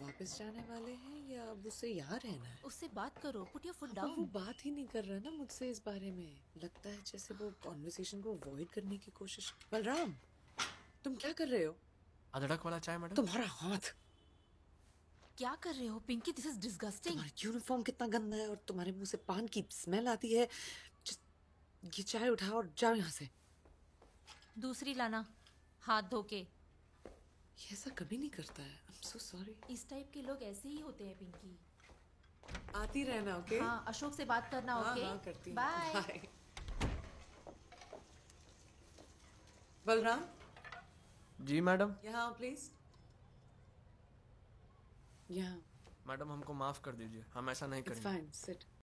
वापस जाने वाले हैं या अब उससे यहाँ रहना है? उससे बात करो पुट योर फुट अब वो बात ही नहीं कर रहा ना मुझसे इस बारे में। लगता है जैसे वो कॉन्वर्सेशन को अवॉइड करने की कोशिश बलराम तुम क्या कर रहे हो? अदरक वाला चाय मैडम? तुम्हारा हाथ। क्या कर रहे हो पिंकी दिस इज़ डिस्गस्टिंग तुम्हारा यूनिफॉर्म कितना गंदा है और तुम्हारे मुँह से पान की स्मेल आती है। ये चाय उठाओ और जाओ यहाँ से। दूसरी लाना हाथ धो के। ये ऐसा कभी नहीं करता है। आई एम सो सॉरी इस टाइप के लोग ऐसे ही होते हैं पिंकी आती रहना ओके okay? हाँ अशोक से बात करना हाँ, ओके हाँ, करती बाय बलराम? जी मैडम। यहाँ प्लीज़ यहाँ। मैडम हमको माफ़ कर दीजिए। हम ऐसा नहीं इट्स करेंगे। Fine seat